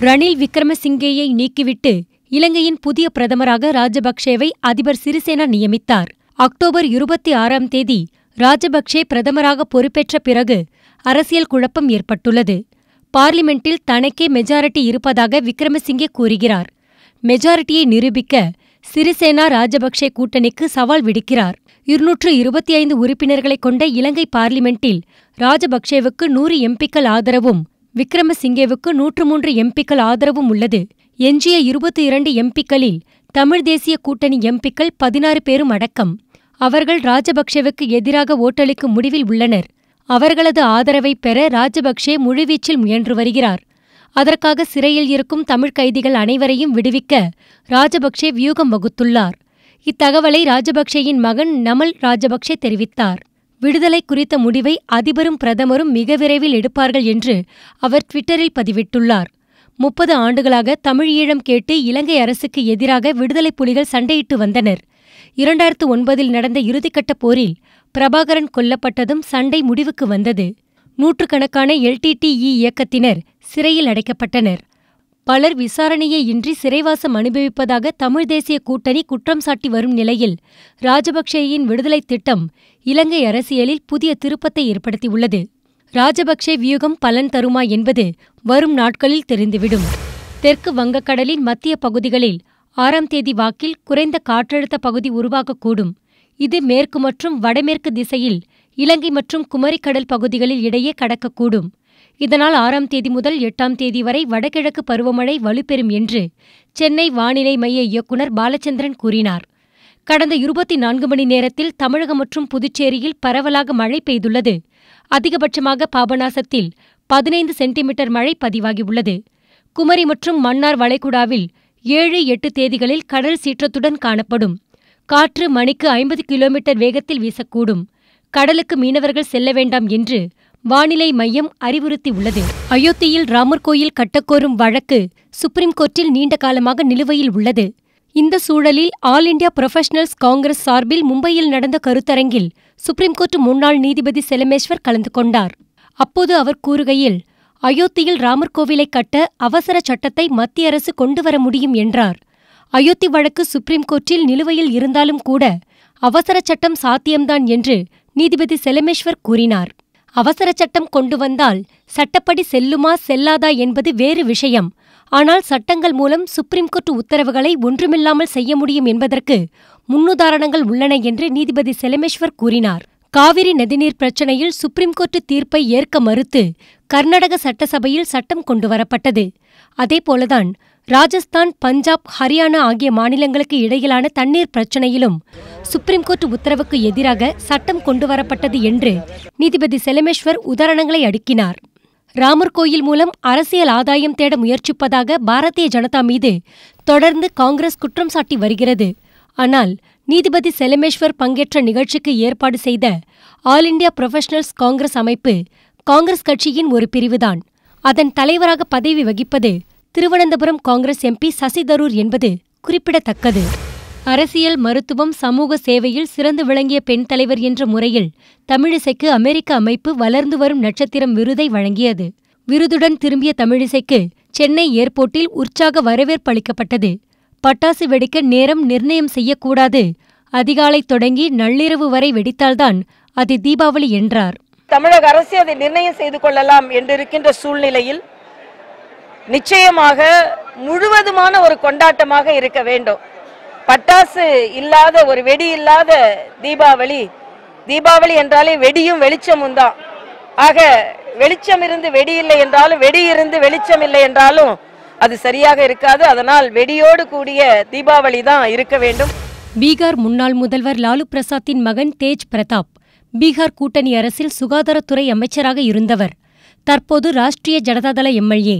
ரணில் விக்ரமசிங்கேயை நீக்கிவிட்டு இலங்கையின் புதிய பிரதமராக ராஜபக்சேவை அதிபர் சிறிசேனா நியமித்தார். அக்டோபர் இருபத்தி ஆறாம் தேதி ராஜபக்சே பிரதமராக பொறுப்பேற்ற பிறகு அரசியல் குழப்பம் ஏற்பட்டுள்ளது. பார்லிமெண்டில் தனக்கே மெஜாரிட்டி இருப்பதாக விக்ரமசிங்கே கூறுகிறார். மெஜாரிட்டியை நிரூபிக்க சிறிசேனா ராஜபக்சே கூட்டணிக்கு சவால் விடுக்கிறார். இருநூற்று இருபத்தி ஐந்து உறுப்பினர்களைக் கொண்ட இலங்கை பார்லிமெண்டில் ராஜபக்சேவுக்கு நூறு எம்பிக்கள் ஆதரவும் விக்ரமசிங்கேவுக்கு நூற்று மூன்று எம்பிக்கள் ஆதரவும் உள்ளது. எஞ்சிய இருபத்தி இரண்டு எம்பிக்களில் தமிழ் தேசிய கூட்டணி எம்பிக்கள் பதினாறு பேரும் அடக்கம். அவர்கள் ராஜபக்ஷவுக்கு எதிராக ஓட்டளிக்கும் முடிவில் உள்ளனர். அவர்களது ஆதரவை பெற ராஜபக்சே முழுவீச்சில் முயன்று வருகிறார். அதற்காக சிறையில் இருக்கும் தமிழ் கைதிகள் அனைவரையும் விடுவிக்க ராஜபக்சே வியூகம் வகுத்துள்ளார். இத்தகவலை ராஜபக்சேயின் மகன் நமல் ராஜபக்சே தெரிவித்தார். விடுதலை குறித்த முடிவை அதிபரும் பிரதமரும் மிக விரைவில் எடுப்பார்கள் என்று அவர் ட்விட்டரில் பதிவிட்டுள்ளார். முப்பது ஆண்டுகளாக தமிழ் ஈழம் கேட்டு இலங்கை அரசுக்கு எதிராக விடுதலை புலிகள் சண்டையிட்டு வந்தனர். இரண்டாயிரத்து ஒன்பதில் நடந்த இறுதிக்கட்ட போரில் பிரபாகரன் கொல்லப்பட்டதும் சண்டை முடிவுக்கு வந்தது. நூற்றுக்கணக்கான எல்டிடிஇ இயக்கத்தினர் சிறையில் அடைக்கப்பட்டனர். பலர் விசாரணையே இன்றி சிறைவாசம் அனுபவிப்பதாக தமிழ் தேசிய கூட்டணி குற்றம் சாட்டி வரும் நிலையில் ராஜபக்சேயின் விடுதலை திட்டம் இலங்கை அரசியலில் புதிய திருப்பத்தை ஏற்படுத்தியுள்ளது. ராஜபக்சே வியூகம் பலன் தருமா என்பது வரும் நாட்களில் தெரிந்துவிடும். தெற்கு வங்கக்கடலின் மத்திய பகுதிகளில் ஆறாம் தேதி வாக்கில் குறைந்த காற்றழுத்த பகுதி உருவாகக்கூடும். இது மேற்கு மற்றும் வடமேற்கு திசையில் இலங்கை மற்றும் குமரிக்கடல் பகுதிகளில் இடையே கடக்கக்கூடும். இதனால் ஆறாம் தேதி முதல் எட்டாம் தேதி வரை வடகிழக்கு பருவமழை வலுப்பெறும் என்று சென்னை வானிலை மைய இயக்குநர் பாலச்சந்திரன் கூறினார். கடந்த இருபத்தி நான்கு மணி நேரத்தில் தமிழகம் மற்றும் புதுச்சேரியில் பரவலாக மழை பெய்துள்ளது. அதிகபட்சமாக பாபநாசத்தில் பதினைந்து சென்டிமீட்டர் மழை பதிவாகியுள்ளது. குமரி மற்றும் மன்னார் வளைகுடாவில் ஏழு எட்டு தேதிகளில் கடல் சீற்றத்துடன் காணப்படும். காற்று மணிக்கு ஐம்பது கிலோமீட்டர் வேகத்தில் வீசக்கூடும். கடலுக்கு மீனவர்கள் செல்ல வேண்டாம் என்று வானிலை மையம் அறிவுறுத்தியுள்ளது. அயோத்தியில் ராமர் கோயில் கட்டக்கோரும் வழக்கு சுப்ரீம் கோர்ட்டில் நீண்ட காலமாக நிலுவையில் உள்ளது. இந்த சூழலில் ஆல் இண்டியா புரொஃபஷனல்ஸ் காங்கிரஸ் சார்பில் மும்பையில் நடந்த கருத்தரங்கில் சுப்ரீம் கோர்ட் முன்னாள் நீதிபதி செலமேஸ்வர் கலந்து கொண்டார். அப்போது அவர் கூறுகையில் அயோத்தியில் ராமர் கோவிலை கட்ட அவசர சட்டத்தை மத்திய அரசு கொண்டு வர முடியும் என்றார். அயோத்தி வழக்கு சுப்ரீம் கோர்ட்டில் நிலுவையில் இருந்தாலும் கூட அவசர சட்டம் சாத்தியம்தான் என்று நீதிபதி செலமேஸ்வர் கூறினார். அவசர சட்டம் கொண்டு வந்தால் சட்டப்படி செல்லுமா செல்லாதா என்பது வேறு விஷயம். ஆனால் சட்டங்கள் மூலம் சுப்ரீம் கோர்ட் உத்தரவுகளை ஒன்றுமில்லாமல் செய்ய முடியும் என்பதற்கு முன்னுதாரணங்கள் உள்ளன என்று நீதிபதி செலமேஸ்வர் கூறினார். காவிரி நதிநீர் பிரச்சினையில் சுப்ரீம் கோர்ட் தீர்ப்பை ஏற்க மறுத்து கர்நாடக சட்டசபையில் சட்டம் கொண்டுவரப்பட்டது அதேபோலதான் ராஜஸ்தான் பஞ்சாப் ஹரியானா ஆகிய மாநிலங்களுக்கு இடையிலான தண்ணீர் பிரச்சினையிலும் சுப்ரீம் கோர்ட் உத்தரவுக்கு எதிராக சட்டம் கொண்டுவரப்பட்டது என்று நீதிபதி செலமேஸ்வர் உதாரணங்களை அடுக்கினார். ராமர் கோயில் மூலம் அரசியல் ஆதாயம் தேட முயற்சிப்பதாக பாரதிய ஜனதா மீது தொடர்ந்து காங்கிரஸ் குற்றம் சாட்டி வருகிறது. ஆனால் நீதிபதி செலமேஸ்வர் பங்கேற்ற நிகழ்ச்சிக்கு ஏற்பாடு செய்த ஆல் இண்டியா புரொஃபஷனல்ஸ் காங்கிரஸ் அமைப்பு காங்கிரஸ் கட்சியின் ஒரு பிரிவுதான். அதன் தலைவராக பதவி வகிப்பது திருவனந்தபுரம் காங்கிரஸ் எம்பி சசிதரூர் என்பது குறிப்பிடத்தக்கது. அரசியல் மருத்துவம் சமூக சேவையில் சிறந்து விளங்கிய பெண் தலைவர் என்ற முறையில் தமிழிசைக்கு அமெரிக்க அமைப்பு வளர்ந்து வரும் நட்சத்திரம் விருதை வழங்கியது. விருதுடன் திரும்பிய தமிழிசைக்கு சென்னை ஏர்போர்ட்டில் உற்சாக வரவேற்பு அளிக்கப்பட்டது. பட்டாசு வெடிக்க நேரம் நிர்ணயம் செய்யக்கூடாது. அதிகாலை தொடங்கி நள்ளிரவு வரை வெடித்தால்தான் அது தீபாவளி என்றார். தமிழக அரசு அதை நிர்ணயம் செய்து கொள்ளலாம் என்றிருக்கின்ற சூழ்நிலையில் நிச்சயமாக முழுவதுமான ஒரு கொண்டாட்டமாக இருக்க வேண்டும். பட்டாசு இல்லாத ஒரு வெடி இல்லாத தீபாவளி தீபாவளி என்றாலே வெடியும் வெளிச்சமும் தான். ஆக வெளிச்சம் இருந்து வெடி இல்லை என்றாலும் வெடி இருந்து வெளிச்சம் இல்லை என்றாலும் அது சரியாக இருக்காது. அதனால் வெடியோடு கூடிய தீபாவளி தான் இருக்க வேண்டும். பீகார் முன்னாள் முதல்வர் லாலு பிரசாத்தின் மகன் தேஜ் பிரதாப் பீகார் கூட்டணி அரசில் சுகாதாரத்துறை அமைச்சராக இருந்தவர். தற்போது ராஷ்டிரிய ஜனதாதள எம்எல்ஏ.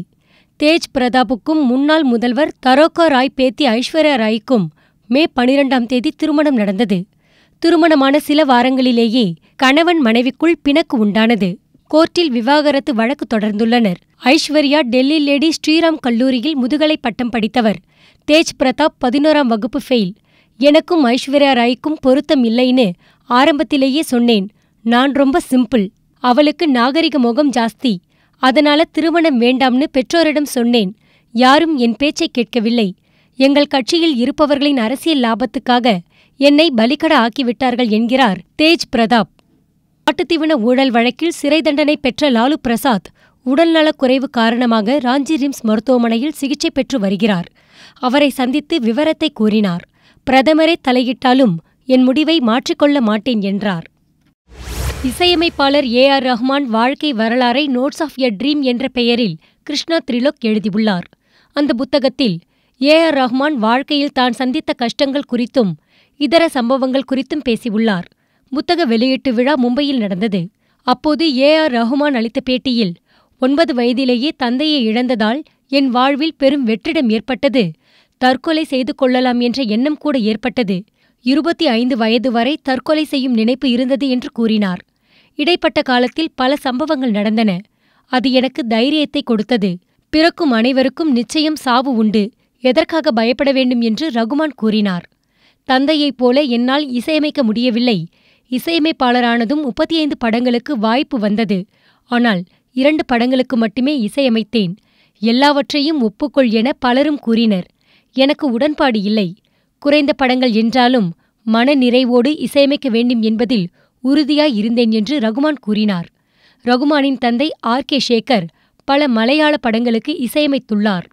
தேஜ் பிரதாப்புக்கும் முன்னாள் முதல்வர் தரோகா ராய் பேத்தி ஐஸ்வர்யா ராய்க்கும் மே பனிரெண்டாம் தேதி திருமணம் நடந்தது. திருமணமான சில வாரங்களிலேயே கணவன் மனைவிக்குள் பிணக்கு உண்டானது. கோர்ட்டில் விவாகரத்து வழக்கு தொடர்ந்துள்ளனர். ஐஸ்வர்யா டெல்லி லேடி ஸ்ரீராம் கல்லூரியில் முதுகலை பட்டம் படித்தவர். தேஜ் பிரதாப் பதினோராம் வகுப்பு ஃபெயில். எனக்கும் ஐஸ்வர்யா ராய்க்கும் பொருத்தம் இல்லைன்னு ஆரம்பத்திலேயே சொன்னேன். நான் ரொம்ப சிம்பிள். அவளுக்கு நாகரிக முகம் ஜாஸ்தி. அதனால திருமணம் வேண்டாம்னு பெற்றோரிடம் சொன்னேன். யாரும் என் பேச்சை கேட்கவில்லை. எங்கள் கட்சியில் இருப்பவர்களின் அரசியல் லாபத்துக்காக என்னை பலிகட ஆக்கிவிட்டார்கள் என்கிறார் தேஜ் பிரதாப். காட்டுத்தீவன ஊழல் வழக்கில் சிறை தண்டனை பெற்ற லாலு பிரசாத் உடல்நலக் குறைவு காரணமாக ராஞ்சி ரிம்ஸ் மருத்துவமனையில் சிகிச்சை பெற்று வருகிறார். அவரை சந்தித்து விவரத்தை கூறினார். பிரதமரே தலையிட்டாலும் என் முடிவை மாற்றிக்கொள்ள மாட்டேன் என்றார். இசையமைப்பாளர் ஏ ஆர் ரஹ்மான் வாழ்க்கை வரலாறை நோட்ஸ் ஆஃப் எ ட்ரீம் என்ற பெயரில் கிருஷ்ணா த்ரிலோக் எழுதியுள்ளார். அந்த புத்தகத்தில் ஏ ஆர் ரஹ்மான் வாழ்க்கையில் தான் சந்தித்த கஷ்டங்கள் குறித்தும் இதர சம்பவங்கள் குறித்தும் பேசியுள்ளார். புத்தக வெளியீட்டு விழா மும்பையில் நடந்தது. அப்போது ஏ ஆர் ரஹ்மான் அளித்த பேட்டியில் ஒன்பது வயதிலேயே தந்தையை இழந்ததால் என் வாழ்வில் பெரும் வெற்றிடம் ஏற்பட்டது. தற்கொலை செய்து கொள்ளலாம் என்ற எண்ணம் கூட ஏற்பட்டது. இருபத்தி ஐந்து வயது வரை தற்கொலை செய்யும் நினைப்பு இருந்தது என்று கூறினார். இடைப்பட்ட காலத்தில் பல சம்பவங்கள் நடந்தன. அது எனக்கு தைரியத்தை கொடுத்தது. பிறக்கும் அனைவருக்கும் நிச்சயம் சாவு உண்டு. எதற்காக பயப்பட வேண்டும் என்று ரகுமான் கூறினார். தந்தையைப் போல என்னால் இசையமைக்க முடியவில்லை. இசையமைப்பாளரானதும் முப்பத்தி ஐந்து படங்களுக்கு வாய்ப்பு வந்தது. ஆனால் இரண்டு படங்களுக்கு மட்டுமே இசையமைத்தேன். எல்லாவற்றையும் ஒப்புக்கொள் என பலரும் கூறினர். எனக்கு உடன்பாடு இல்லை. குறைந்த படங்கள் என்றாலும் மன நிறைவோடு இசையமைக்க வேண்டும் என்பதில் உறுதியாய் இருந்தேன் என்று ரகுமான் கூறினார். ரகுமானின் தந்தை ஆர் கே சேகர் பல மலையாள படங்களுக்கு இசையமைத்துள்ளார்.